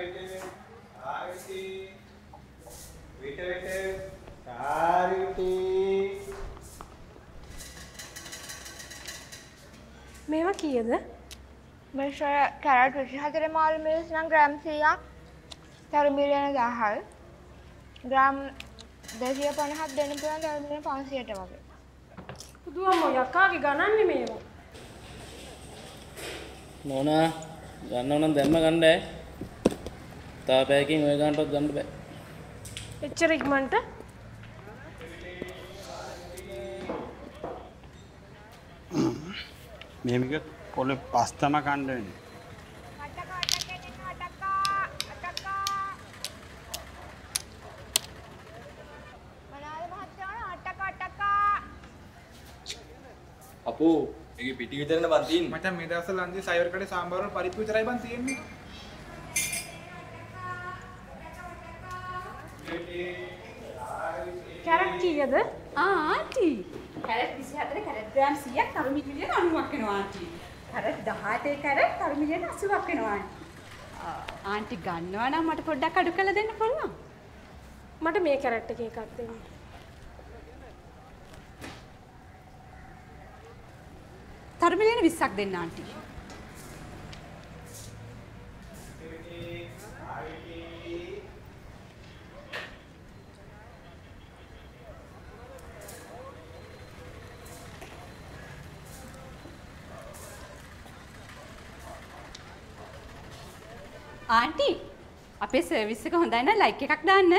වෙට ආවිටි විට වෙට සාරිටි මේවා කීයද? මිශ්‍ර කැරට් 24 මාළු මිරිස් නම් ග්‍රෑම් 100ක් තරු මිරියන 1000 ග්‍රෑම් 250ක් දෙන්න පුළුවන් තරු මිරියන 500ට වගේ. පුදුම යකාගේ ගණන්නේ මේවා. නෝනා ගන්නව නම් දැම්ම ගන්නෑ. තා පැයකින් ඔය ගන්නටවත් ගන්න බෑ. එච්චර ඉක්මනට මේමික කොල්ල පස්තම කණ්ඩවෙන අපෝ ඒක පිටි විතරන බන්තින් මචං මේ දවස්වල ලන්දේ සයිවර් කඩේ සාම්බාර වල පරිප්පු විතරයි බන් තියෙන්නේ. කැරට් කීයද? ආන්ටි කැරට් 24 කැරට් ග්‍රෑම් 100ක් තරු මිලියන 90ක් වෙනවා ආන්ටි. කැරට් 18 කැරට් තරු මිලියන 80ක් වෙනවා ආන්ටි. ආ, ආන්ටි ගන්නවා නම් මට පොඩ්ඩක් අඩු කරලා දෙන්න පුළුවන්. මට මේ කැරට් එක එකක් දෙන්න. තරු මිලියන 20ක් දෙන්න ආන්ටි. ආන්ටි අපේ සර්විස් එක හොඳයි නම් ලයික් එකක් දාන්න.